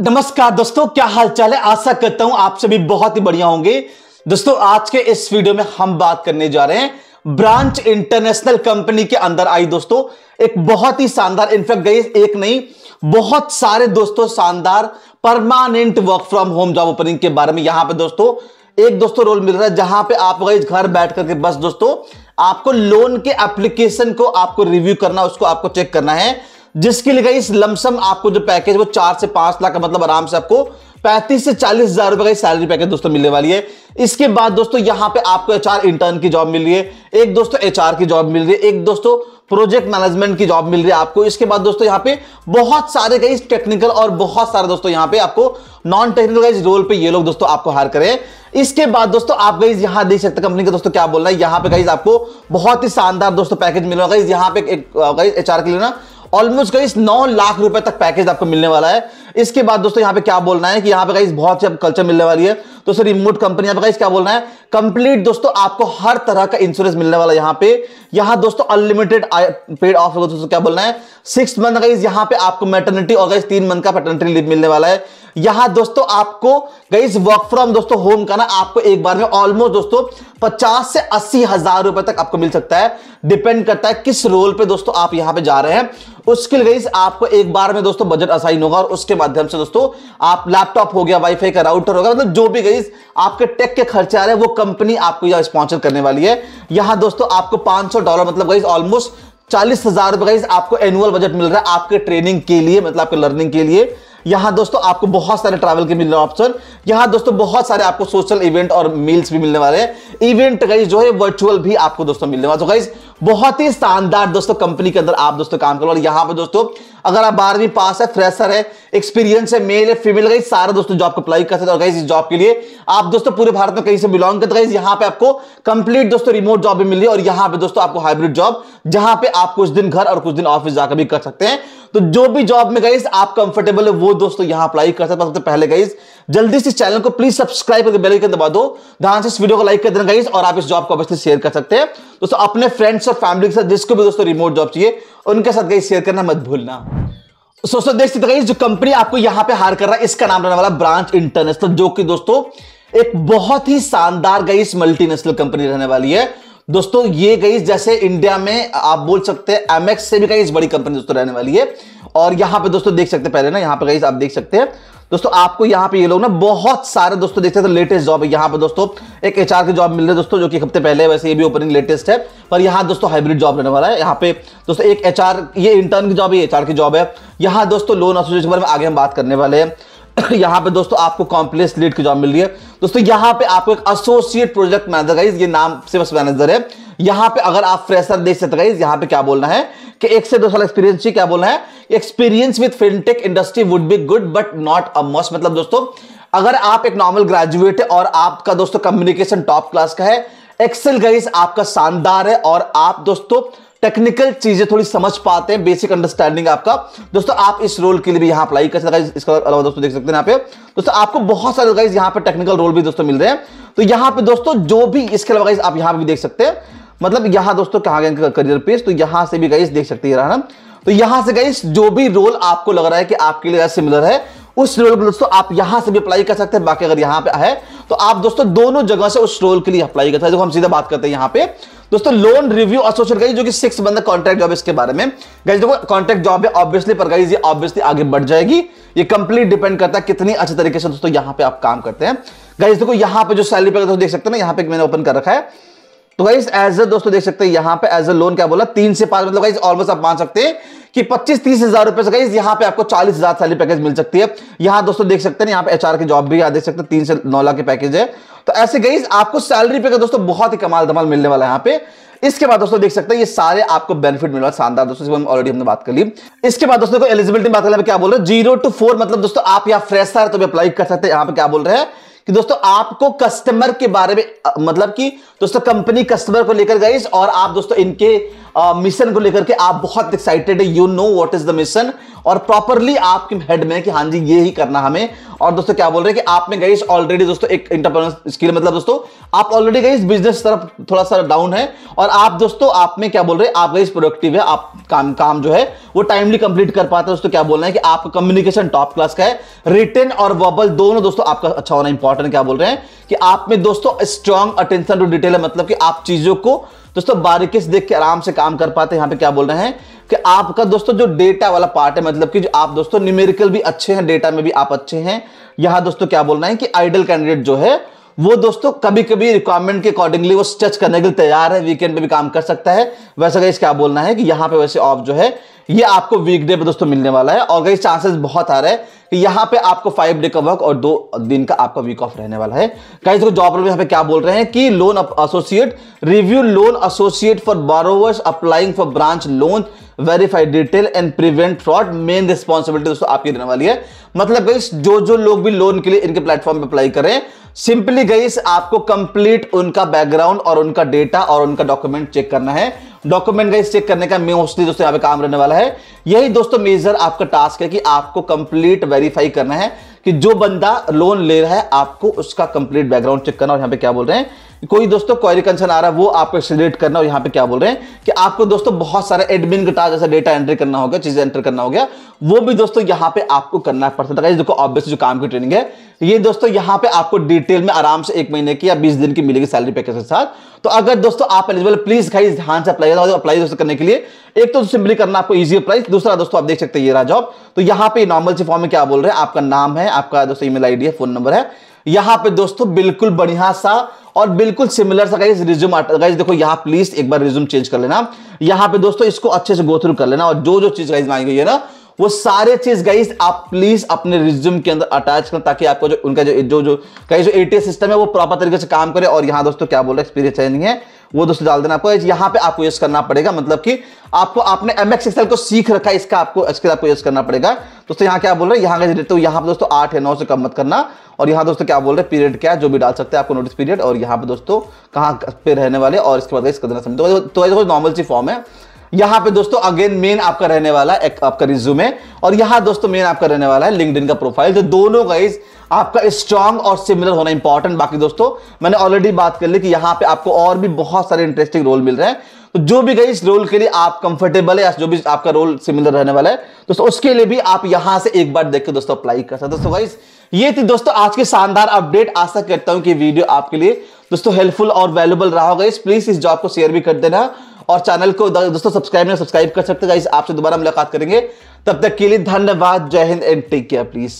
नमस्कार दोस्तों, क्या हाल चाल है? आशा करता हूँ आप सभी बहुत ही बढ़िया होंगे। दोस्तों, आज के इस वीडियो में हम बात करने जा रहे हैं ब्रांच इंटरनेशनल कंपनी के अंदर आई दोस्तों। एक बहुत ही शानदार, इनफैक्ट गई एक नहीं, बहुत सारे दोस्तों शानदार permanent work from home job opening के बारे में यहाँ पे दोस्तों, एक दोस्तों रोल मिल रहा है जहाँ पे आप गई घर बैठ करके बस दोस्तों, आपको लोन के एप्लीकेशन को आपको रिव्यू करना, उसको आपको चेक करना है। जिसके लिए इस लमसम आपको जो पैकेज वो चार से पाँच लाख का मतलब आराम से आपको पैंतीस से चालीस हज़ार रुपए का सैलरी पैकेज दोस्तों मिलने वाली है। इसके बाद दोस्तों यहाँ पे आपको एचआर इंटर्न की जॉब मिल रही है, एक दोस्तों एचआर की जॉब मिल रही है, एक दोस्तों प्रोजेक्ट मैनेजमेंट की जॉब मिल रही है आपको। इसके बाद दोस्तों यहाँ पे बहुत सारे गई टेक्निकल और बहुत सारे दोस्तों यहाँ पे आपको नॉन टेक्निकल रोल पे ये लोग दोस्तों आपको हायर करें इसके बाद दोस्तों आप गई यहाँ देख सकते कंपनी का दोस्तों क्या बोल रहा है। यहाँ पे गई आपको बहुत ही शानदार दोस्तों पैकेज मिल रहा है। यहाँ पे एक एचआर के लिए ना ऑलमोस्ट गई नौ लाख रुपए तक पैकेज आपको मिलने वाला है। इसके बाद दोस्तों, यहाँ पे क्या बोलना है कि यहाँ पे गाइस बहुत सी कल्चर मिलने वाली है। दोस्तों रिमोट कंपनी यहाँ पे गाइस क्या बोलना है? कंप्लीट दोस्तों, आपको हर तरह का इंश्योरेंस मिलने वाला यहाँ पे। यहाँ दोस्तों अनलिमिटेड पेड ऑफ़ दोस्तों क्या बोलना है? सिक्स मंथ गाइस यहाँ पे आपको मेटर्निटी और गाइस तीन मंथ का पेटर्निटी लीव मिलने वाला है। यहाँ दोस्तों, आपको गाइस वर्क फ्रॉम दोस्तों होम का ना आपको एक बार में ऑलमोस्ट दोस्तों, पचास से अस्सी हज़ार रुपए तक आपको मिल सकता है। डिपेंड करता है किस रोल पे दोस्तों आप यहाँ पे जा रहे हैं। उसके लिए आपको एक बार में दोस्तों बजट असाइन होगा और उसके माध्यम से दोस्तों, आप लैपटॉप हो गया वाईफाई का राउटर होगा मतलब जो भी गाइस आपके टेक के खर्चे आ रहे हैं, वो कंपनी आपको यहाँ स्पॉन्सर करने वाली है। यहाँ दोस्तों, आपको पाँच डॉलर मतलब गाइस ऑलमोस्ट चालीस हज़ार गाइस आपको एनुअल बजट मिल रहा है आपके ट्रेनिंग के लिए मतलब आपके लर्निंग के लिए। यहाँ दोस्तों, आपको बहुत सारे ट्रैवल के मिल रहे हैं ऑप्शन यहाँ दोस्तों, बहुत सारे आपको सोशल इवेंट और मील्स भी मिलने वाले हैं। इवेंट गाइज़ जो है वर्चुअल भी आपको दोस्तों मिलने वाले तो गाइज़ बहुत ही शानदार दोस्तों कंपनी के अंदर आप दोस्तों काम करो। और यहाँ पर दोस्तों, अगर आप बारहवीं पास है, फ्रेशर है एक्सपीरियंस है मेल है फीमेल गई सारे दोस्तों जॉब को अप्लाई कर सकते और इस जॉब के लिए आप दोस्तों पूरे भारत में कहीं से बिलोंग करते हैं। यहाँ पे आपको कंप्लीट दोस्तों रिमोट जॉब भी मिल रही है, और यहाँ पे दोस्तों आपको हाइब्रिड जॉब जहाँ पे आप कुछ दिन घर और कुछ दिन ऑफ़िस जाकर भी कर सकते हैं। तो जो भी जॉब में गई आप कंफर्टेबल है, वो दोस्तों यहाँ अप्लाई कर सकते सबसे पहले गई जल्दी से चैनल को प्लीज़ सब्सक्राइब करके बेल आइकन दबा दो। ध्यान से इस वीडियो को लाइक कर देना गाइस और आप इस जॉब को अवश्य शेयर कर सकते हैं। दोस्तों, अपने फ्रेंड्स और फैमिली के साथ जिसको भी दोस्तों रिमोट जॉब चाहिए, उनके साथ गई शेयर करना मत भूलना। दोस्तों देख सकते जो कंपनी आपको यहाँ पे हार कर रहा है, इसका नाम रहने वाला ब्रांच इंटरनेशनल जो कि दोस्तों एक बहुत ही शानदार गई मल्टीनेशनल कंपनी रहने वाली है। दोस्तों, ये गई जैसे इंडिया में आप बोल सकते हैं एमएक्स से भी गई बड़ी कंपनी दोस्तों रहने वाली है। और यहाँ पे दोस्तों देख सकते हैं पहले ना, यहाँ पे गई आप देख सकते हैं। दोस्तों, आपको यहाँ पे ये लोग ना बहुत सारे दोस्तों देख सकते हैं लेटेस्ट जॉब है। यहाँ पे दोस्तों, एक एचआर की जॉब मिल रही है दोस्तों, जो कि हफ़्ते पहले वैसे ये भी ओपनिंग लेटेस्ट है। पर यहाँ दोस्तों हाइब्रिड जॉब रहने वाला है। यहाँ पे दोस्तों, एक एचआर ये इंटर्न की जॉब है एचआर की जॉब है। यहाँ दोस्तों लोन एसोसिएशन के बारे में आगे हम बात करने वाले हैं। यहाँ पे दोस्तों आपको कॉम्प्लेक्स लीड की जॉब मिल रही है। दोस्तों, यहाँ पे आपको एक एसोसिएट प्रोजेक्ट मैनेजर ये नाम से बस मैनेजर है। यहाँ पे अगर आप फ्रेशर देख सकते हैं यहाँ पे क्या बोलना है कि एक से दो साल एक्सपीरियंस चाहिए, क्या बोलना है? Experience with fintech industry would be good but not a must मतलब दोस्तों, अगर आप एक नॉर्मल ग्रेजुएट है और आपका दोस्तों कम्युनिकेशन टॉप क्लास का है एक्सेल गाइस आपका शानदार है और आप दोस्तों टेक्निकल चीज़ें थोड़ी समझ पाते हैं बेसिक अंडरस्टैंडिंग आपका। दोस्तों, आप इस रोल के लिए भी यहाँ अप्लाई कर सकते हैं। इसका अलावा दोस्तों देख सकते हैं यहाँ पे। दोस्तों, आपको बहुत सारे गाइस यहाँ पे टेक्निकल रोल भी दोस्तों मिल रहे हैं। तो यहाँ पे दोस्तों, जो भी इसके अलावा आप यहाँ पे भी देख सकते हैं। मतलब यहाँ दोस्तों, कहा गया करियर पेज तो यहाँ से भी गाइस देख सकते हैं तो यहाँ से गाइस जो भी रोल आपको लग रहा है कि आपके लिए सिमिलर है उस रोल को दोस्तों, आप यहाँ से भी अप्लाई कर सकते हैं। बाकी अगर यहाँ पे है तो आप दोस्तों दोनों जगह से उस रोल के लिए अप्लाई कर सकते हैं। देखो, हम सीधा बात करते हैं यहाँ पे। दोस्तों लोन रिव्यू एसोसिएट गाइस जो कि सिक्स बंदा कॉन्ट्रैक्ट जॉब इसके बारे में। गाइस देखो कॉन्ट्रैक्ट जॉब है ऑब्वियसली पर गाइस ये ऑब्वियसली आगे बढ़ जाएगी। ये कंप्लीट डिपेंड करता है कितनी अच्छे तरीके से दोस्तों यहाँ पे आप काम करते हैं। गाइस देखो, यहाँ पे जो सैलरी पे देख सकते हैं ना, यहाँ पे मैंने ओपन कर रखा है। तो गाइस एज अ दोस्तों देख सकते हैं, यहाँ पे एज अ लोन क्या बोला? तीन से पाँच मतलब गाइस ऑलमोस्ट आप मान सकते हैं कि पच्चीस, तीस हज़ार रुपए से गाइस यहाँ पे आपको चालीस हज़ार सैलरी पैकेज मिल सकती है। यहाँ दोस्तों देख सकते हैं, यहाँ पे एचआर की जॉब भी यहाँ देख सकते हैं, तीन से नौ लाख के पैकेज है। तो ऐसे गाइस आपको सैलरी पे दोस्तों बहुत ही कमाल धमाल मिलने वाला है यहाँ पे। इसके बाद दोस्तों देख सकते हैं, ये सारे आपको बेनिफिट मिल रहा है, शानदार दोस्तों ऑलरेडी हमने बात कर ली। इसके बाद दोस्तों को एलिजिबिलिटी बात कर क्या बोल रहे हैं? ज़ीरो टू फोर मतलब दोस्तों आप यहाँ फ्रेशर तो अप्लाई कर सकते हैं, यहाँ पे क्या बोल रहे हैं? कि दोस्तों, आपको कस्टमर के बारे में मतलब कि दोस्तों कंपनी कस्टमर को लेकर गई और आप दोस्तों, इनके मिशन को लेकर के आप बहुत एक्साइटेड है। You know what is the mission और प्रॉपरली आपके हेड में कि हाँ जी, ये ही करना हमें। और दोस्तों, क्या बोल रहे हैं कि आप में गई ऑलरेडी दोस्तों, एक इंटरप्रेन्योर स्किल मतलब दोस्तों, आप ऑलरेडी गई बिज़नेस तरफ़ थोड़ा सा डाउन है। और आप दोस्तों, आप में क्या बोल रहे हैं, आप गई प्रोडक्टिव है, आप काम काम जो है, वो टाइमली कंप्लीट कर पाते हैं। दोस्तों, क्या बोलना है कि आपका कम्युनिकेशन टॉप क्लास का है। रिटर्न और वर्बल दोनों दोस्तों आपका अच्छा होना इंपॉर्टेंट क्या बोल रहे हैं कि आप में दोस्तों स्ट्रॉन्ग अटेंशन टू डिटेल है मतलब कि आप चीज़ों को दोस्तों बारीकी से देख के आराम से काम कर पाते हैं। यहाँ पे क्या बोल रहे हैं कि आपका दोस्तों, जो डेटा वाला पार्ट है मतलब कि जो आप दोस्तों न्यूमेरिकल भी अच्छे हैं डेटा में भी आप अच्छे हैं। यहाँ दोस्तों, क्या बोलना है कि आइडल कैंडिडेट जो है वो दोस्तों कभी कभी रिक्वायरमेंट के अकॉर्डिंगली वो स्ट्रेच करने के लिए तैयार है वीकेंड पे भी काम कर सकता है। वैसे गई क्या बोलना है कि यहाँ पे वैसे ऑफ़ जो है, ये आपको वीकडे पे दोस्तों मिलने वाला है और गई चांसेस बहुत आ रहे हैं कि यहाँ पे आपको फाइव डे का वर्क और दो दिन का आपका वीक ऑफ़ रहने वाला है। गाइस देखो जॉब रोल यहाँ पे क्या बोल रहे हैं कि loan associate review loan associate for borrowers applying for branch loan verified detail and prevent fraud main responsibility दोस्तों आपकी रहने वाली है। मतलब गाइस जो जो लोग भी लोन के लिए इनके प्लेटफॉर्म पे अप्लाई करें सिंपली गाइस आपको कंप्लीट उनका बैकग्राउंड और उनका डेटा और उनका डॉक्यूमेंट चेक करना है। डॉक्यूमेंट गाइस चेक करने का मोस्टली दोस्तों यहाँ पे काम रहने वाला है। यही दोस्तों मेजर आपका टास्क है कि आपको कंप्लीट वेरीफाई करना है कि जो बंदा लोन ले रहा है, आपको उसका कंप्लीट बैकग्राउंड चेक करना और यहाँ पे क्या बोल रहे हैं? कोई दोस्तों क्वारी कंसर्न आ रहा है, वो आपको एक्सलेट करना और यहाँ पे क्या बोल रहे हैं कि आपको दोस्तों बहुत सारे एडमिन का टास्क जैसा डेटा एंट्री करना होगा चीज़ें एंटर करना हो गया, वो भी दोस्तों यहाँ पे आपको करना पड़ता है देखो ऑब्वियस जो काम की ट्रेनिंग है, ये दोस्तों यहाँ पे आपको डिटेल में आराम से एक महीने की या बीस दिन की मिलेगी सैलरी पैकेज के साथ। तो अगर दोस्तों आप एलिजिबल प्लीज़ खाई ध्यान से अप्लाई अप्लाई दोस्तों करने के लिए। एक तो सिंपली करना आपको इजी अप्लाई दूसरा दोस्तों आप देख सकते हैं ये रहा जॉब तो यहाँ पे नॉर्मल से फॉर्म में क्या बोल रहे हैं, आपका नाम है, आपका दोस्तों ईमेल आईडी है फ़ोन नंबर है यहाँ पे दोस्तों बिल्कुल बढ़िया सा और बिल्कुल सिमिलर सा गाइस रिज्यूम गाइस देखो यहाँ प्लीज़ एक बार रिज्यूम चेंज कर लेना। यहाँ पे दोस्तों इसको अच्छे से गो थ्रू कर लेना और जो जो चीज़ गाइस मांगी गई है ना वो सारे चीज़ गाइस आप प्लीज़ अपने रिज्यूम के अंदर अटैच करें ताकि आपको जो, उनका जो जो जो गाइस जो एटीएस सिस्टम है, वो प्रॉपर तरीके से काम करे। और यहाँ दोस्तों, क्या बोल रहे एक्सपीरियंस नहीं है। वो दोस्तों डाल देना आपको। यहाँ पे आपको यूज़ करना पड़ेगा मतलब कि आपको, आपने एम एक्स को सीख रखा है, इसका आपको स्किल आपको यूज़ करना पड़ेगा। दोस्तों, यहाँ क्या बोल रहे हैं? यहाँ का तो यहाँ पे दोस्तों आठ या नौ से कम मत करना। और यहाँ दोस्तों, क्या बोल रहे हैं? पीरियड क्या है? जो भी डाल सकते हैं आपको नोटिस पीरियड और यहाँ पे दोस्तों, कहाँ पे रहने वाले और इसके बाद इसका देना समझ। तो नॉर्मल सी फॉर्म है। यहाँ पे दोस्तों अगेन मेन आपका रहने वाला है आपका रिज्यूमे और यहाँ दोस्तों मेन आपका रहने वाला है लिंक्डइन का प्रोफ़ाइल जो दोनों गाइज़ आपका स्ट्रांग और सिमिलर होना इंपॉर्टेंट बाकी दोस्तों, मैंने ऑलरेडी बात कर ली कि यहाँ पे आपको और भी बहुत सारे इंटरेस्टिंग रोल मिल रहे हैं। तो जो भी गई इस रोल के लिए आप कंफर्टेबल है या जो भी आपका रोल सिमिलर रहने वाला है, दोस्तों, उसके लिए भी आप यहाँ से एक बार देख के दोस्तों अप्लाई कर सकते दोस्तों गाइस ये थी दोस्तों, आज की शानदार अपडेट आशा करता हूँ कि वीडियो आपके लिए दोस्तों हेल्पफुल और वैल्यूबल रहा होगा। इस प्लीज़ इस जॉब को शेयर भी कर देना। और चैनल को दोस्तों सब्सक्राइब नहीं सब्सक्राइब कर सकते गाइस, आपसे दोबारा मुलाकात करेंगे। तब तक के लिए धन्यवाद। Jai Hind and take care please